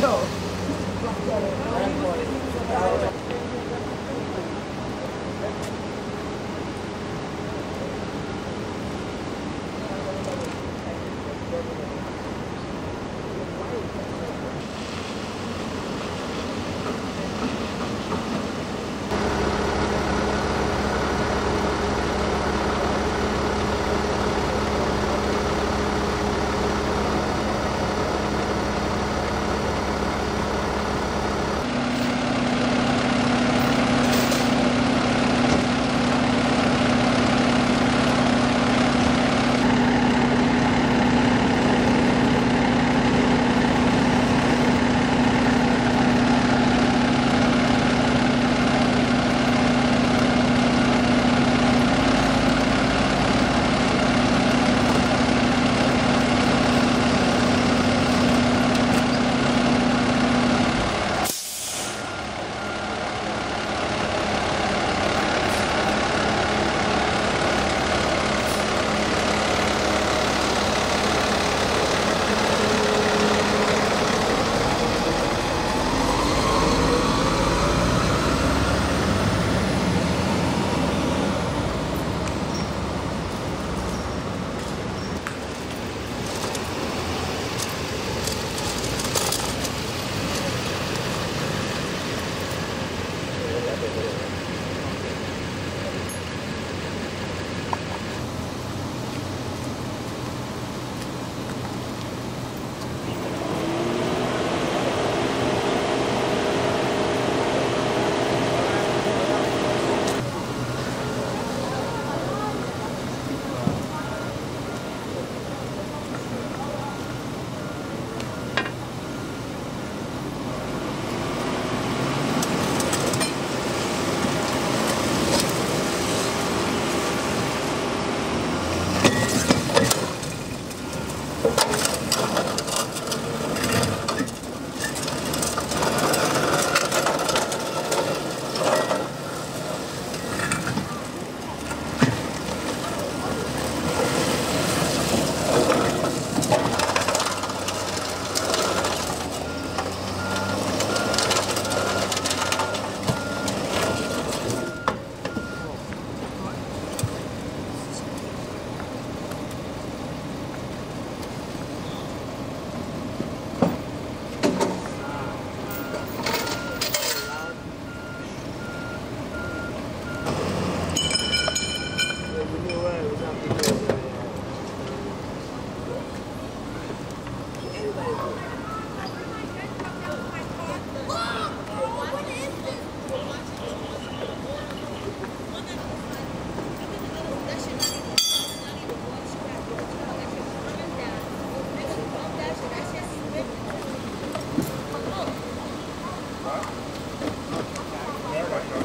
Yo.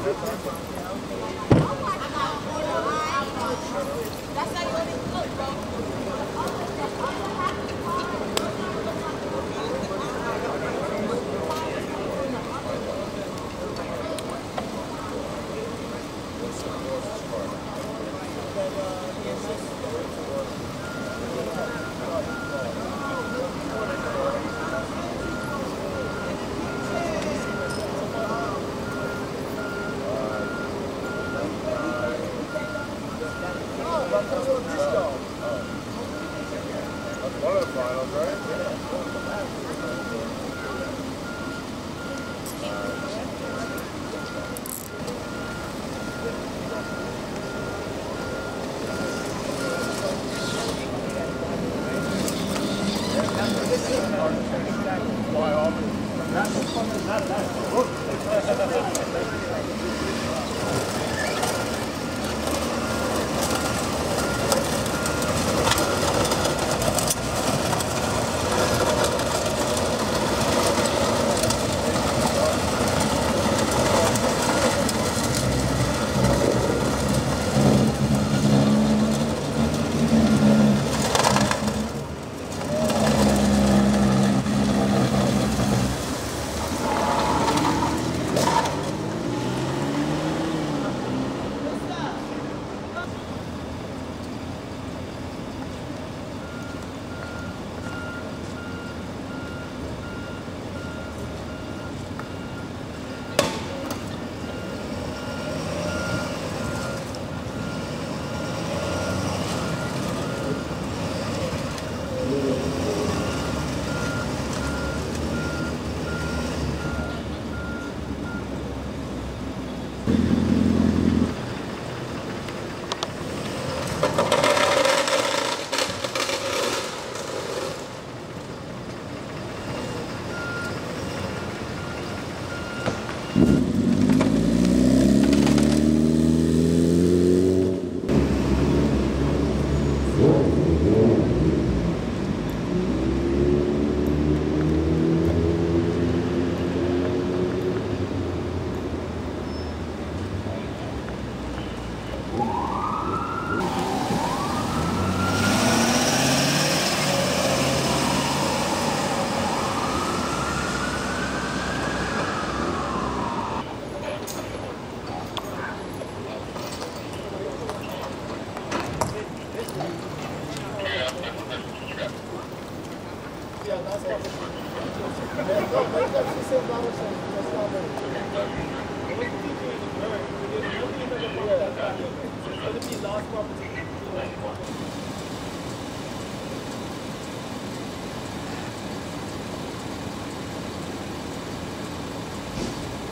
That's not your property.